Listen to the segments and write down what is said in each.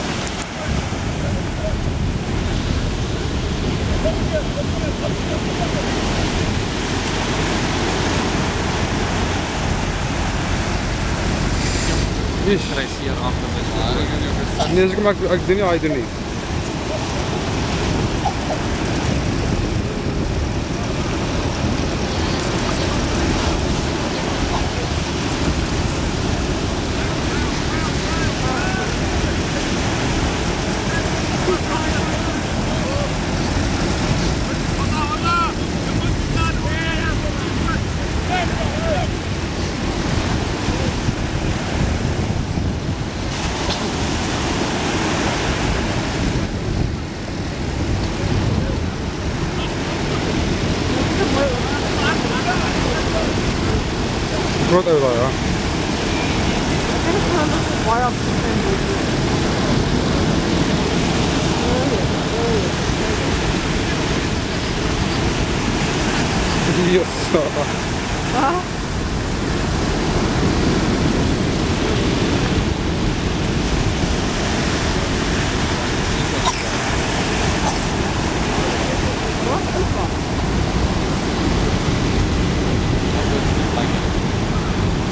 İş. Nereye gidiyor? Nereye gidiyor? Aydın'ı. 그러다 이거야 아. 이겼어 어?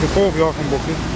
de jaar van Bokkie.